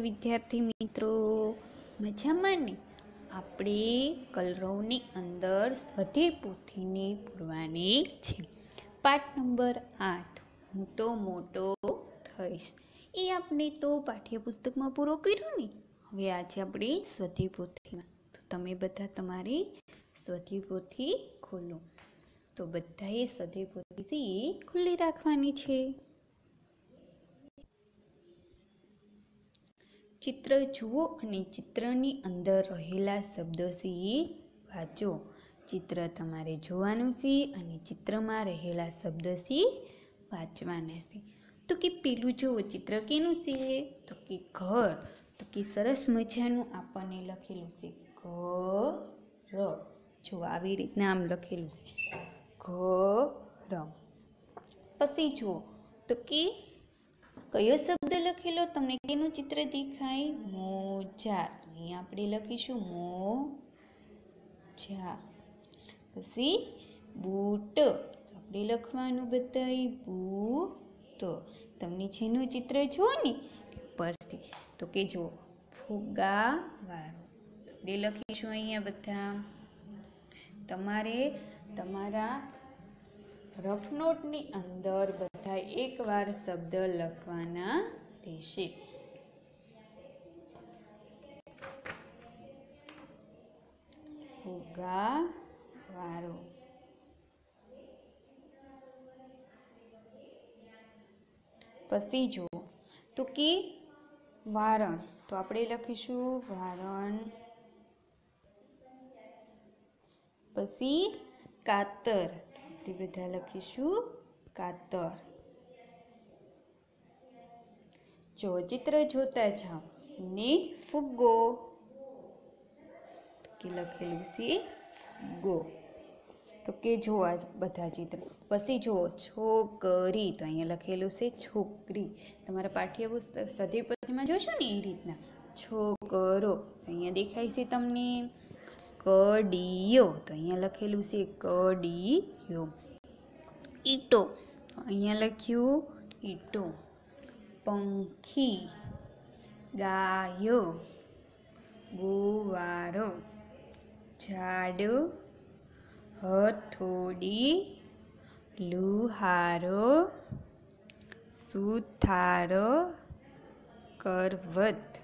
વિદ્યાર્થી મિત્રો? મજામાં ને? આપણે કલરવની અંદર સ્વધે પોથીને પૂરવાની છે. પાઠ નંબર આઠ. હું તો મોટો થઈશ. એ આપણે તો પાઠ્યપુસ્તકમાં પૂરો કર્યો ને? હવે આજે આપણે સ્વધ્યાય પોથીમાં. તો તમે બધા તમારી સ્વધ્યાય પોથી ખોલો. તો બધાએ સ્વધ્યાય પોથી ખુલ્લી રાખવાની છે. ચિત્ર જુઓ અને ચિત્રની અંદર રહેલા શબ્દો સી વાંચો. ચિત્ર તમારે જોવાનું છે અને ચિત્રમાં રહેલા શબ્દો સી વાંચવાના છે તો કે પેલું જુઓ, ચિત્ર કેનું છે? તો કે ઘર. તો કે સરસ મજાનું આપણને લખેલું છે. ઘર. જો આવી રીતના આમ લખેલું છે. ઘર. પછી જુઓ, તો કે કયો શબ્દ લખેલો? તમને કેનું ચિત્ર દેખાય? મોજા અહીંયા આપણે લખીશું મોજા પછી બૂટ. આપણે લખવાનું બધાય બૂટ. તમને જેનું ચિત્ર જુઓ ને ઉપરથી. તો કે જુઓ ફુગા વાળું આપણે લખીશું અહીંયા બધા. તમારે તમારા રફ નોટની અંદર બધા એકવાર શબ્દ લખવાના રહેશે. વાળો પછી જુઓ. તો કે વારણ. તો આપણે લખીશું વારણ. પછી કાતર. આપણે બધા લખીશું કાતર. જો ચિત્ર જોતા જાઓ, ને ફુગ્ગો. કે લખેલું છે, ફુગ્ગો. તો કે જોવા બધા ચિત્ર. પછી જુઓ, છોકરી. તો અહીંયા લખેલું છે, છોકરી. તમારા પાઠ્યપુસ્તક સદીપતિમાં જોશો ને એ રીતના. છોકરો. અહીંયા દેખાય છે તમને કડીયો. તો અહીંયા લખેલું છે કડીયો. ઈટો. અહીંયા લખ્યું ઈટો. પંખી. ગાયો. ગુવારો. ઝાડ. હથોડી. લુહારો. સુથારો. કરવત.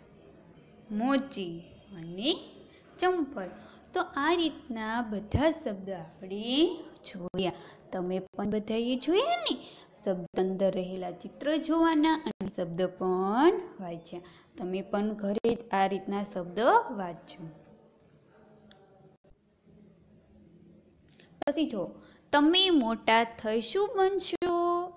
મોચી. અને ચંપલ. તો આ રીતના બધા શબ્દ આપણે જોયા. તમે પણ બધાએ જોયા ને? શબ્દ અંદર રહેલા ચિત્ર જોવાના અને શબ્દ પણ વાંચ્યા. તમે પણ ઘરે આ રીતના શબ્દ વાંચો પછી જો, તમે મોટા થઈ શું બનશો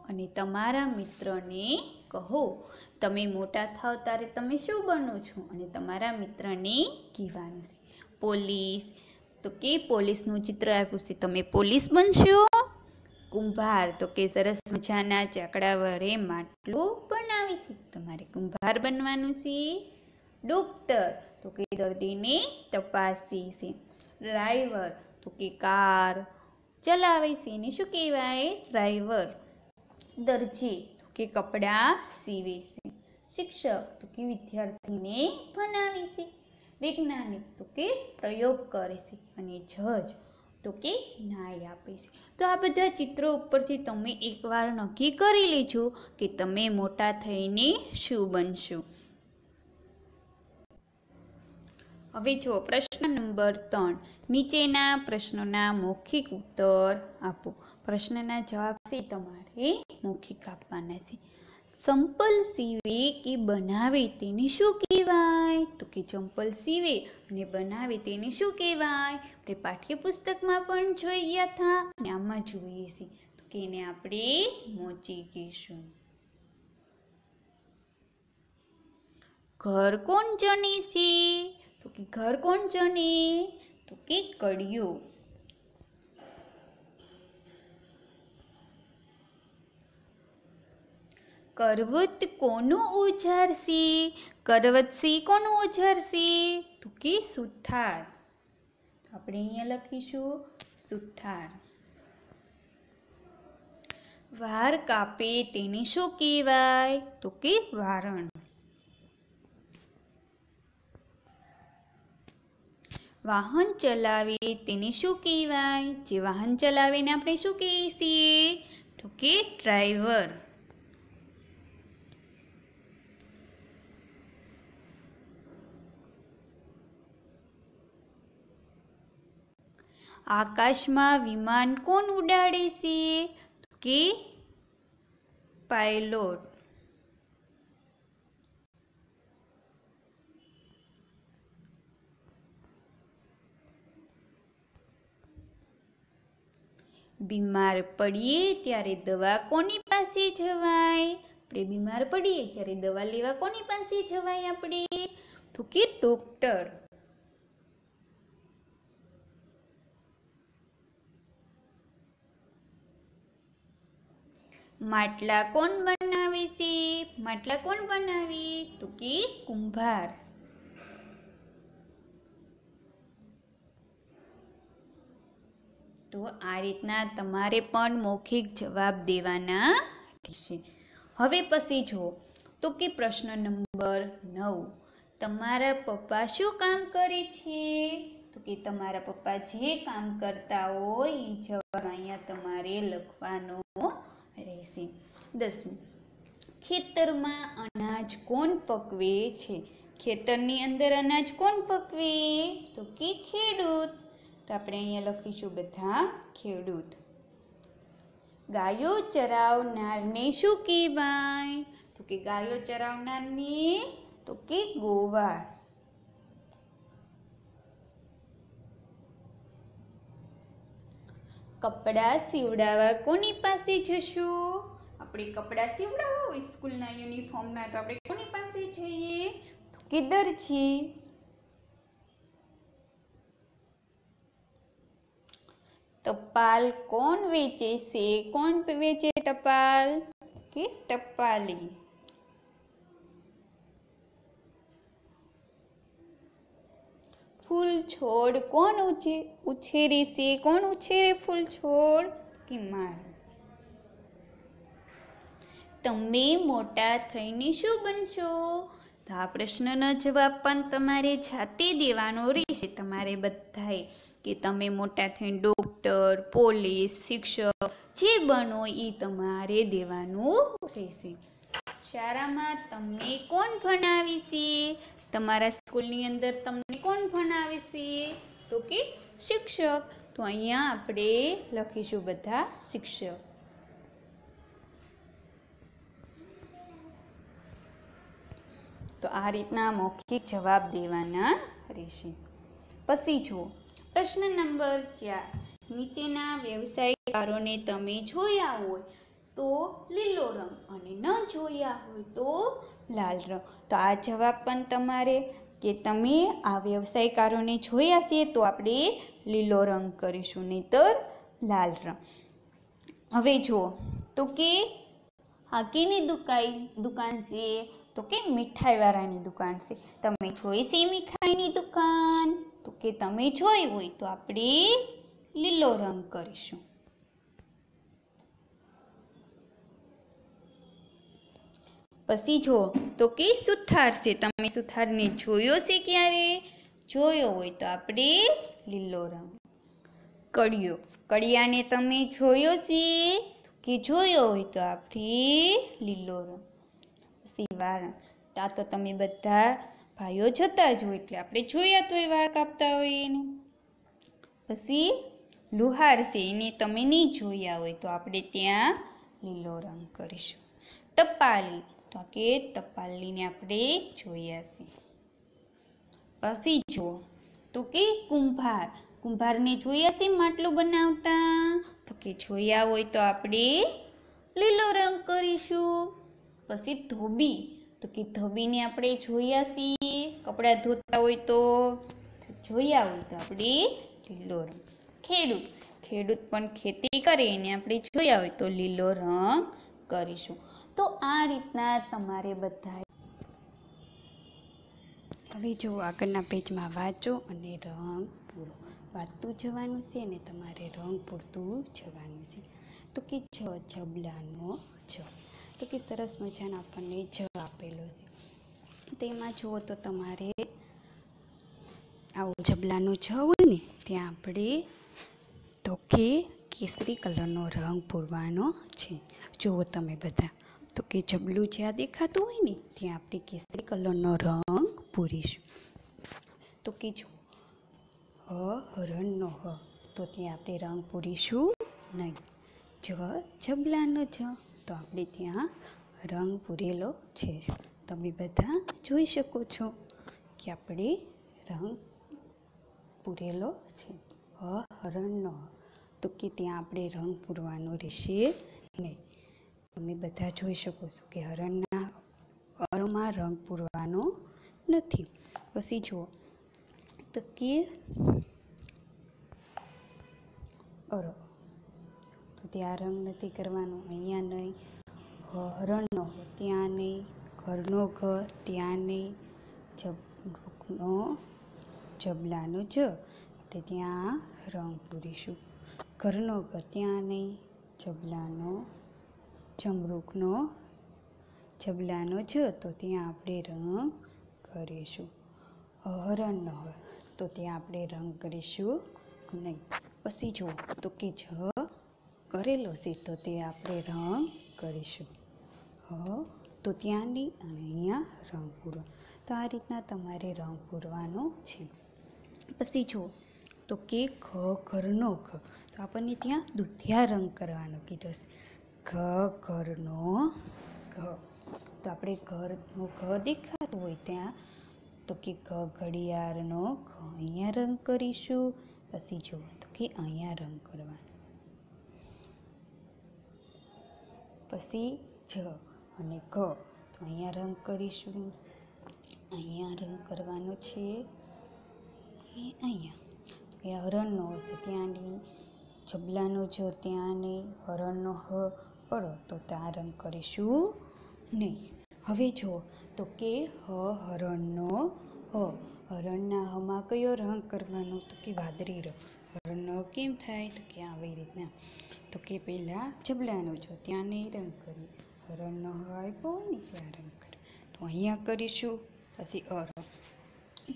અને તમારા મિત્રને કહો, તમે મોટા થાવ ત્યારે તમે શું બનો છો? અને તમારા મિત્રને કહેવાનું છે. પોલીસ? તો કે પોલીસનું ચિત્ર આપ્યું છે? તમે પોલીસ બનશો? કુંભાર. તો કે સરસ મજાના ચાકડા વડે માટલું બનાવે છે. તમારે કુંભાર બનવાનું છે? ડોક્ટર. તો કે દર્દીને તપાસી છે. ડ્રાઈવર. તો કે કાર ચલાવે છે. એને શું કહેવાય? ડ્રાઈવર. દરજી. તો કે કપડાં સીવે છે. શિક્ષક. તો કે વિદ્યાર્થીને ભણાવે છે. વૈજ્ઞાનિક તો કે પ્રયોગ કરે અને જજ તો કે ન્યાય આપે તો આ બધા ચિત્રો ઉપરથી તમે એકવાર નક્કી કરી લેજો કે તમે મોટા થઈને શું બનશો. હવે જુઓ પ્રશ્ન નંબર ત્રણ, નીચેના પ્રશ્નોના મૌખિક ઉત્તર આપો. પ્રશ્નના જવાબ છે તમારે મૌખિક આપવાના છે. સંપલ સીવે કે બનાવે તેને શું કહેવાય? તો કે ચંપલ સીવે અને બનાવે તેને શું કહેવાય? આપણે પાઠ્યપુસ્તકમાં પણ જોઈ ગયા હતા અને આમાં જોઈએ છીએ તો કે એને આપણે મોચી કહીશું ઘર કોણ જને છે? તો કે ઘર કોણ જને તો કે કડિયો. કરવત કોનું ઓજાર છે કરવત સી કોનું ઓજાર તો કે સુથાર. આપણે અહીંયા લખીશું સુથાર. વાર કાપે તેને શું કહેવાય? તો કે વારણ. વાહન ચલાવે તેને શું કહેવાય? જે વાહન ચલાવે ને આપણે શું કહીએ તો કે ડ્રાઈવર. આકાશમાં વિમાન કોણ ઉડાડે છે? કે પાયલોટ? બીમાર પડીએ ત્યારે દવા કોની પાસે જવાય? આપણે બીમાર પડીએ ત્યારે દવા લેવા કોની પાસે જવાય આપણે? તો કે ડોક્ટર. માટલા કોણ બનાવે છે? માટલા કોણ બનાવે? તો કે કુંભાર. તો આ રીતના તમારે પણ મૌખિક જવાબ દેવાના રહેશે. હવે પછી જો તો કે પ્રશ્ન નંબર નવ. તમારા પપ્પા શું કામ કરે છે? તો કે તમારા પપ્પા જે કામ કરતા હોય એ જવાબ અહીંયા તમારે લખવાનો રહેશે દસમું. ખેતરમાં અનાજ કોણ પકવે છે? ખેતરની અંદર અનાજ કોણ પકવે? તો કે ખેડૂત. તો આપણે અહીંયા લખીશું બધા ખેડૂત. ગાયો ચરાવનારને શું કહેવાય? તો કે ગાયો ચરાવનારને તો કે ગોવાર. કપડાં સીવડાવવા કોની પાસે જશું? આપણે કપડાં સીવડાવવા હોય સ્કૂલના યુનિફોર્મના, તો આપણે કોની પાસે જઈએ? તો કે છે ટપાલ કોણ વેચે છે? કોણ વેચે ટપાલ? કે ટપાલી? ફૂલ છોડ કોણ ઉછે ઉછેરી છે? કોણ ઉછેરે ફૂલ છોડ? કે માળ? તમે મોટા થઈને શું બનશો? તો આ પ્રશ્નનો જવાબ પણ તમારે જાતે દેવાનો રહેશે. તમારે બધાએ કે તમે મોટા થઈને ડોક્ટર પોલીસ શિક્ષક જે બનો એ તમારે દેવાનું રહેશે. શાળામાં તમને કોણ ભણાવીશે તમારા સ્કૂલની અંદર તમને કોણ ભણાવે છે? તો કે શિક્ષક. તો અહીંયા આપણે લખીશું બધા શિક્ષક. તો આ રીતના મૌખિક જવાબ દેવાના રહેશે. પછી જુઓ, પ્રશ્ન નંબર ચાર. નીચેના વ્યવસાયકારોને તમે જોયા હોય તો લીલો રંગ અને ન જોયા હોય તો લાલ રંગ. તો આ જવાબ પણ તમારે કે તમે આ વ્યવસાયકારોને જોયા છે તો આપણે લીલો રંગ કરીશું, નહીતર લાલ રંગ. હવે જુઓ, તો કે આ કેની દુકાન દુકાન છે? તો કે મીઠાઈવાળાની દુકાન છે. તમે જોઈ છે મીઠાઈની દુકાન? તો કે તમે જોઈ હોય તો આપણે લીલો રંગ કરીશું. પછી જો, તો કે સુથાર છે? તમે સુથારને જોયો છે ક્યારે? જોયો હોય તો આપણે લીલો રંગ. કડિયો. કડિયાને તમે જોયો છે? કે જોયો હોય તો આપણે લીલો રંગ. પછી વારણ આ તો તમે બધા ભાઈઓ જતા જ હોય એટલે આપણે જોયા તો એ વાળ કાપતા હોય એને. પછી લુહાર છે, એને તમે નહીં જોયા હોય તો આપણે ત્યાં લીલો રંગ કરીશું. ટપાલી. તો કે ટપાલીને આપણે જોયા છે પછી જુઓ. તો કે કુંભાર. કુંભારને જોયા છે માટલું બનાવતા? તો કે જોયા હોય તો આપણે લીલો રંગ કરીશું. પછી ધોબી. તો કે ધોબીને આપણે જોયા છીએ કપડાં ધોતા હોય તો? જોયા હોય તો આપણે લીલો રંગ. ખેડૂત. ખેડૂત પણ ખેતી કરે એને આપણે જોયા હોય તો લીલો રંગ કરીશું. તો આ રીતના તમારે બધા હવે જો આગળના પેજમાં વાંચો અને રંગ પૂરો. વાંચતું જવાનું છે અને તમારે રંગ પૂરતું જવાનું છે. તો કે જ જબલાનો જ. તો કે સરસ મજાનો આપણને જ આપેલો છે. તેમાં જુઓ તો તમારે આવો જબલાનો જ હોય ને, ત્યાં આપણે તો કે કેસરી કલરનો રંગ પૂરવાનો છે. જુઓ તમે બધા. તો કે જબલું જ્યાં દેખાતું હોય ને, ત્યાં આપણે કેસરી કલરનો રંગ પૂરીશું. તો કે જો, હ હરણનો હ, તો ત્યાં આપણે રંગ પૂરીશું નહીં. જ, જબલાનો જ, તો આપણે ત્યાં રંગ પૂરેલો છે. તમે બધા જોઈ શકો છો કે આપણે રંગ પૂરેલો છે. હ હરણનો તો કે ત્યાં આપણે રંગ પૂરવાનો રહેશે નહીં. તમે બધા જોઈ શકો છો કે હરણના અમાં રંગ પૂરવાનો નથી. પછી જુઓ. તો કે અરો તો ત્યાં રંગ નથી કરવાનો. અહીંયા નહીં. હરણનો ત્યાં નહીં. ઘરનો ઘ ત્યાં નહીં. જબનો જબલાનો જ. આપણે ત્યાં રંગ પૂરીશું. ઘરનો ઘ ત્યાં નહીં. જબલાનો જમરૂખનો જબલાનો જ, તો ત્યાં આપણે રંગ કરીશું. હરણ હ તો ત્યાં આપણે રંગ કરીશું નહીં. પછી જુઓ, તો કે જ કરેલો છે, તો તે આપણે રંગ કરીશું. હ, તો ત્યાંની અને અહીંયા રંગ પૂરો. તો આ રીતના તમારે રંગ પૂરવાનો છે. પછી જુઓ, તો કે ઘ ઘરનો ઘ તો આપણને ત્યાં દુધિયા રંગ કરવાનો કીધો છે. ઘ ઘરનો ઘ તો આપણે ઘરનો ઘ દેખાતું હોય ત્યાં, તો કે ઘ ઘડિયાળનો ઘ અહીંયા રંગ કરીશું. પછી જુઓ, તો કે અહીંયા રંગ કરવાનો. પછી જ અને ઘ તો અહીંયા રંગ કરીશું. અહીંયા રંગ કરવાનો છે. એ અહીંયા. કે હરણનો હશે ત્યાંની જબલાનો જ ત્યાં નહીં હરણનો હ પડો તો ત્યાં રંગ કરીશું નહીં. હવે જુઓ તો કે હ, હરણનો હ. હરણના હમાં કયો રંગ કરવાનો? તો કે વાદળી રંગ. હરણનો કેમ થાય? તો કે આવી રીતના. તો કે પહેલાં જબલાનો જો ત્યાં નહીં રંગ કરી હરણનો હ આપ્યો હોય ને ત્યાં રંગ કરે તો અહીંયા કરીશું, પછી અર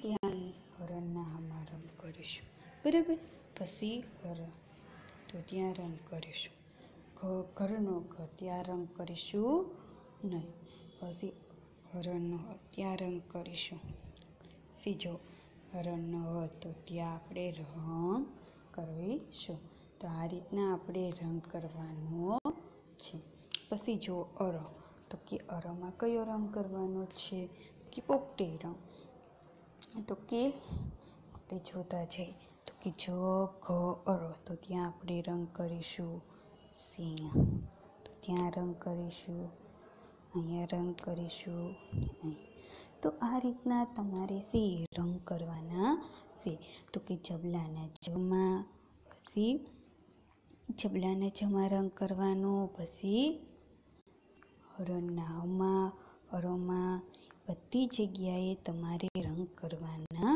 ત્યાં હરણના હમાં રંગ કરીશું. બરાબર? પછી હર. તો ત્યાં રંગ કરીશું. ઘ ઘરનો ઘ ત્યાં રંગ કરીશું નહીં. પછી હરણનો હ રંગ કરીશું. સીજો હરણનો હ તો ત્યાં આપણે રંગ કરીશું તો આ રીતના આપણે રંગ કરવાનો છે. પછી જો અર, તો કે અરમાં કયો રંગ કરવાનો છે? કે પોપટી રંગ. તો કે આપણે જોતા જઈએ. તો કે જો, ઘ, અર, તો ત્યાં આપણે રંગ કરીશું. સિંહ. તો ત્યાં રંગ કરીશું, અહીંયા રંગ કરીશું. તો આ રીતના તમારે છે રંગ કરવાના છે. તો કે જબલાના જમા પછી જબલાના જમા રંગ કરવાનો, પછી હરણના હમા અરોમાં બધી જગ્યાએ તમારે રંગ કરવાના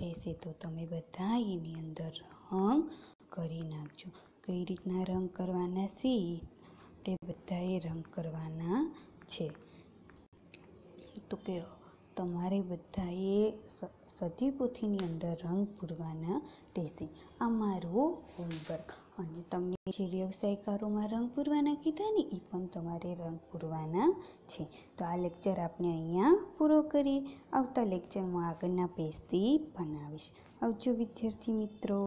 રહેશે. તો તમે બધા એની અંદર રંગ કરી નાખજો. કઈ રીતના રંગ કરવાના છે આપણે બધાએ રંગ કરવાના છે. તો કે તમારે બધાએ સધી પોથીની અંદર રંગ પૂરવાના રહેશે. આ મારો હોમવર્ક અને તમને જે વ્યવસાયકારોમાં રંગ પૂરવાના કીધા ને એ પણ તમારે રંગ પૂરવાના છે. તો આ લેક્ચર આપણે અહીંયા પૂરો કરીએ આવતા લેક્ચરમાં આગળના પેજથી બનાવીશ. આવજો વિદ્યાર્થી મિત્રો.